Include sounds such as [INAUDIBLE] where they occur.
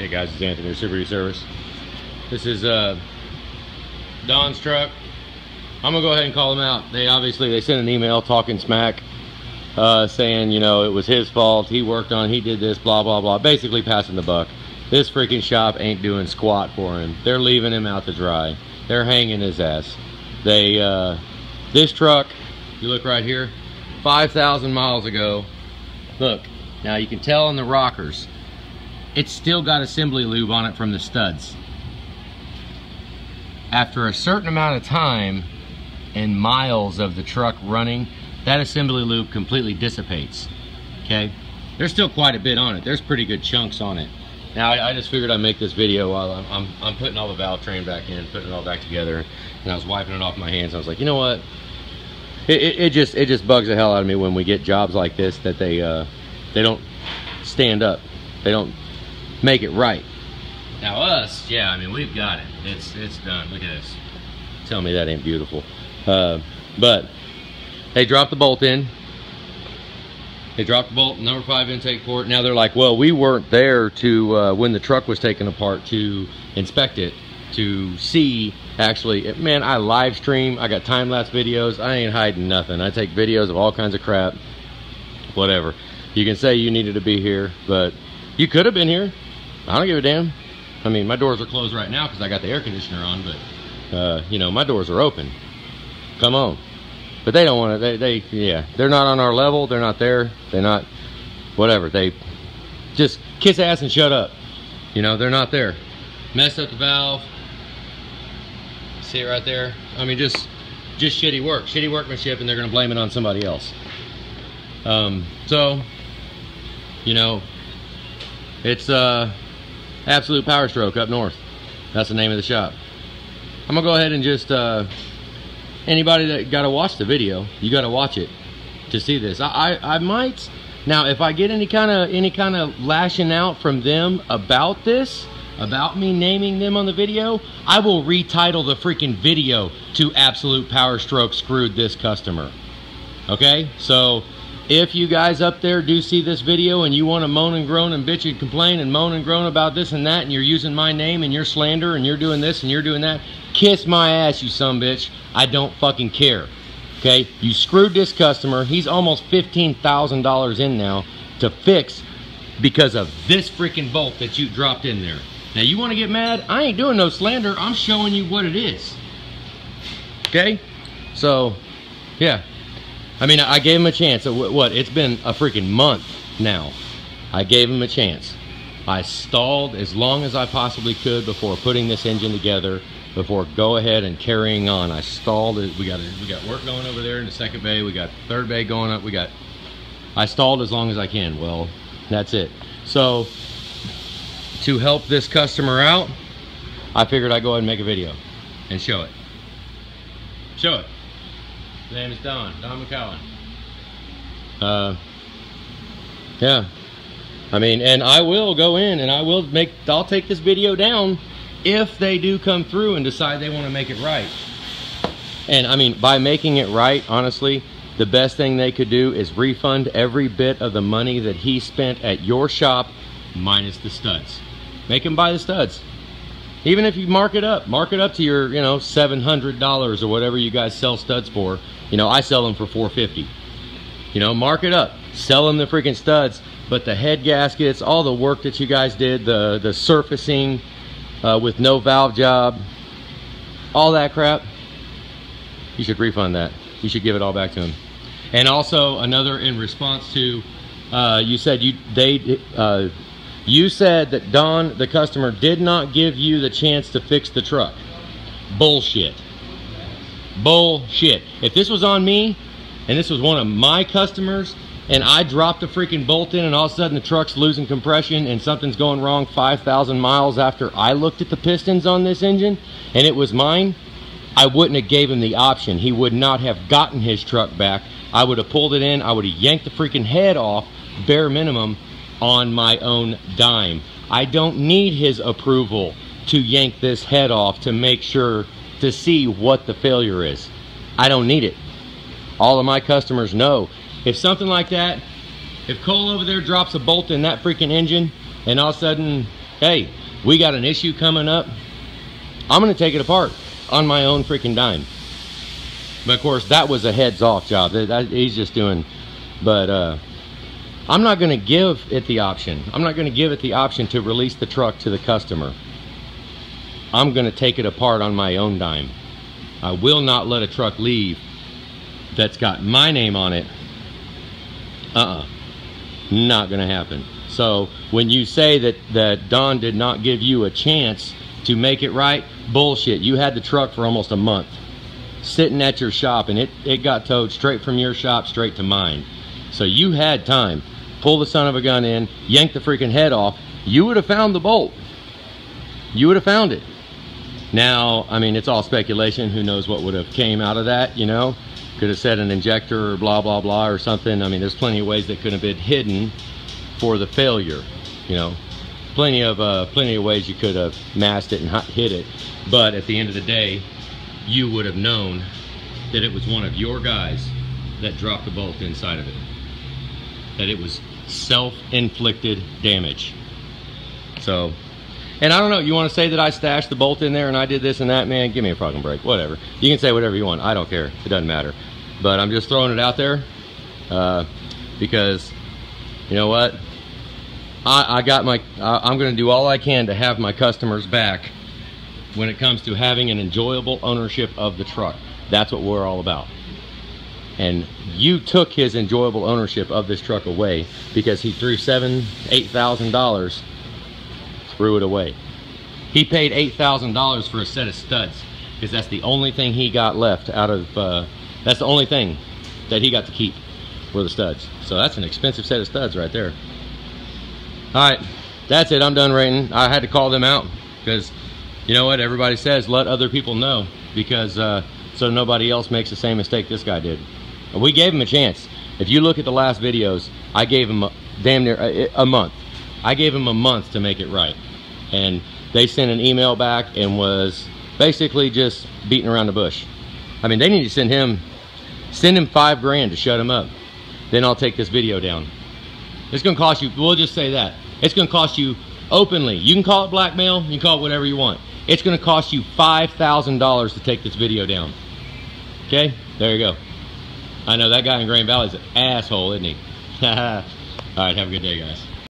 Hey guys, it's Anthony, Super Service. This is uh, Don's truck. I'm gonna go ahead and call them out. They obviously they sent an email talking smack, uh, saying you know it was his fault. He worked on, he did this, blah blah blah. Basically passing the buck. This freaking shop ain't doing squat for him. They're leaving him out to dry. They're hanging his ass. They uh, this truck, you look right here, 5,000 miles ago. Look, now you can tell on the rockers it's still got assembly lube on it from the studs. After a certain amount of time and miles of the truck running, that assembly lube completely dissipates, okay? There's still quite a bit on it. There's pretty good chunks on it. Now, I, I just figured I'd make this video while I'm, I'm, I'm, putting all the valve train back in, putting it all back together, and I was wiping it off my hands. I was like, you know what? It, it, it just it just bugs the hell out of me when we get jobs like this that they uh, they don't stand up. They don't make it right. Now us, yeah, I mean, we've got it. It's, it's done. Look at this. Tell me that ain't beautiful. Uh, but they dropped the bolt in. They dropped the bolt, number five intake port. Now they're like, well, we weren't there to, uh, when the truck was taken apart to inspect it, to see actually, man, I live stream. I got time-lapse videos. I ain't hiding nothing. I take videos of all kinds of crap, whatever. You can say you needed to be here, but you could have been here. I don't give a damn. I mean, my doors are closed right now because I got the air conditioner on, but, uh, you know, my doors are open. Come on. But they don't want to, they, they, yeah, they're not on our level. They're not there. They're not, whatever. They just kiss ass and shut up. You know, they're not there. Messed up the valve. See it right there? I mean, just, just shitty work, shitty workmanship, and they're going to blame it on somebody else. Um, so, you know, it's, uh, Absolute Power Stroke up north. That's the name of the shop. I'm gonna go ahead and just uh, anybody that got to watch the video, you got to watch it to see this. I, I, I might now if I get any kind of any kind of lashing out from them about this, about me naming them on the video, I will retitle the freaking video to Absolute Power Stroke screwed this customer. Okay, so if you guys up there do see this video and you want to moan and groan and bitch and complain and moan and groan about this and that and you're using my name and you're slander and you're doing this and you're doing that, kiss my ass, you some bitch. I don't fucking care. Okay? You screwed this customer. He's almost $15,000 in now to fix because of this freaking bolt that you dropped in there. Now you want to get mad? I ain't doing no slander. I'm showing you what it is. Okay? So, yeah, I mean, I gave him a chance. What? It's been a freaking month now. I gave him a chance. I stalled as long as I possibly could before putting this engine together, before go ahead and carrying on. I stalled. We got we got work going over there in the second bay. We got third bay going up. We got. I stalled as long as I can. Well, that's it. So to help this customer out, I figured I'd go ahead and make a video and show it. Show it. His name is Don, Don McCowan. Uh, yeah. I mean, and I will go in and I will make, I'll take this video down if they do come through and decide they want to make it right. And I mean, by making it right, honestly, the best thing they could do is refund every bit of the money that he spent at your shop minus the studs. Make him buy the studs. Even if you mark it up, mark it up to your, you know, $700 or whatever you guys sell studs for. You know, I sell them for 450 You know, mark it up. Sell them the freaking studs. But the head gaskets, all the work that you guys did, the, the surfacing uh, with no valve job, all that crap, you should refund that. You should give it all back to him. And also another in response to, uh, you said you they uh, you said that Don, the customer, did not give you the chance to fix the truck. Bullshit. Bullshit. If this was on me, and this was one of my customers, and I dropped a freaking bolt in and all of a sudden the truck's losing compression and something's going wrong 5,000 miles after I looked at the pistons on this engine and it was mine, I wouldn't have gave him the option. He would not have gotten his truck back. I would have pulled it in. I would have yanked the freaking head off, bare minimum, on my own dime. I don't need his approval to yank this head off to make sure to see what the failure is. I don't need it. All of my customers know if something like that, if Cole over there drops a bolt in that freaking engine and all of a sudden hey, we got an issue coming up. I'm gonna take it apart on my own freaking dime. But of course, that was a heads off job. That, he's just doing, but uh, I'm not gonna give it the option. I'm not gonna give it the option to release the truck to the customer. I'm gonna take it apart on my own dime. I will not let a truck leave that's got my name on it. Uh-uh, not gonna happen. So when you say that, that Don did not give you a chance to make it right, bullshit. You had the truck for almost a month sitting at your shop and it, it got towed straight from your shop straight to mine. So you had time. Pull the son of a gun in, yank the freaking head off. You would have found the bolt. You would have found it. Now, I mean, it's all speculation. Who knows what would have came out of that, you know? Could have said an injector or blah, blah, blah or something. I mean, there's plenty of ways that could have been hidden for the failure, you know? Plenty of, uh, plenty of ways you could have masked it and hit it. But at the end of the day, you would have known that it was one of your guys that dropped the bolt inside of it. That it was self-inflicted damage. So, and I don't know, you want to say that I stashed the bolt in there and I did this and that, man, give me a fucking break, whatever. You can say whatever you want, I don't care, it doesn't matter. But I'm just throwing it out there uh, because, you know what? I, I got my, I'm gonna do all I can to have my customers back when it comes to having an enjoyable ownership of the truck. That's what we're all about. And you took his enjoyable ownership of this truck away because he threw seven, eight thousand dollars, threw it away. He paid eight thousand dollars for a set of studs because that's the only thing he got left out of. Uh, that's the only thing that he got to keep were the studs. So that's an expensive set of studs right there. All right, that's it. I'm done rating. I had to call them out because you know what everybody says let other people know because uh, so nobody else makes the same mistake this guy did we gave him a chance. If you look at the last videos I gave him a, damn near a, a month. I gave him a month to make it right. And they sent an email back and was basically just beating around the bush. I mean they need to send him send him five grand to shut him up. Then I'll take this video down. It's gonna cost you we'll just say that. It's gonna cost you openly. You can call it blackmail you can call it whatever you want. It's going to cost you $5,000 to take this video down. Okay, there you go. I know that guy in Grand Valley is an asshole, isn't he? [LAUGHS] All right, have a good day, guys.